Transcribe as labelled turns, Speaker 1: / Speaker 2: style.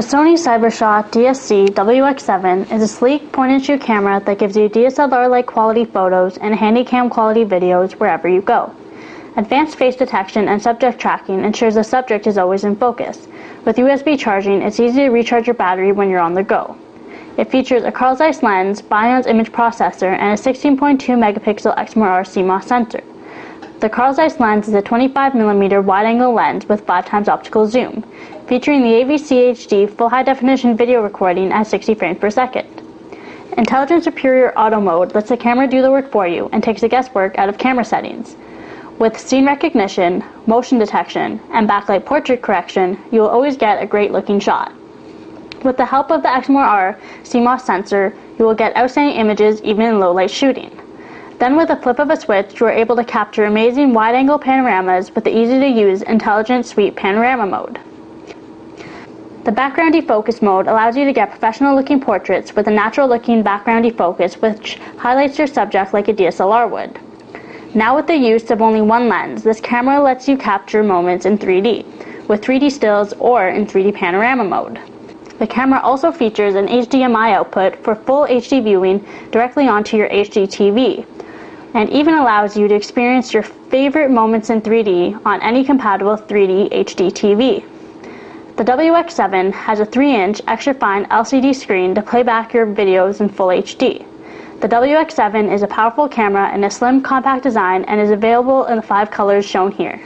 Speaker 1: The Sony CyberShot DSC WX7 is a sleek point-and-shoot camera that gives you DSLR-like quality photos and handycam quality videos wherever you go. Advanced face detection and subject tracking ensures the subject is always in focus. With USB charging, it's easy to recharge your battery when you're on the go. It features a Carl Zeiss lens, Bionz image processor, and a 16.2 megapixel Exmor-R CMOS sensor. The Carl Zeiss lens is a 25mm wide-angle lens with 5 times optical zoom, featuring the AVC HD full high-definition video recording at 60 frames per second. Intelligent Superior Auto Mode lets the camera do the work for you and takes the guesswork out of camera settings. With scene recognition, motion detection, and backlight portrait correction, you will always get a great looking shot. With the help of the Exmor-R CMOS sensor, you will get outstanding images even in low light shooting. Then with a flip of a switch, you are able to capture amazing wide-angle panoramas with the easy-to-use Intelligent Sweep Panorama mode. The background defocus mode allows you to get professional-looking portraits with a natural-looking background defocus which highlights your subject like a DSLR would. Now with the use of only one lens, this camera lets you capture moments in 3D, with 3D stills or in 3D panorama mode. The camera also features an HDMI output for full HD viewing directly onto your HD TV, and even allows you to experience your favorite moments in 3D on any compatible 3D HD TV. The WX7 has a 3-inch extra fine LCD screen to play back your videos in full HD. The WX7 is a powerful camera in a slim compact design and is available in the five colors shown here.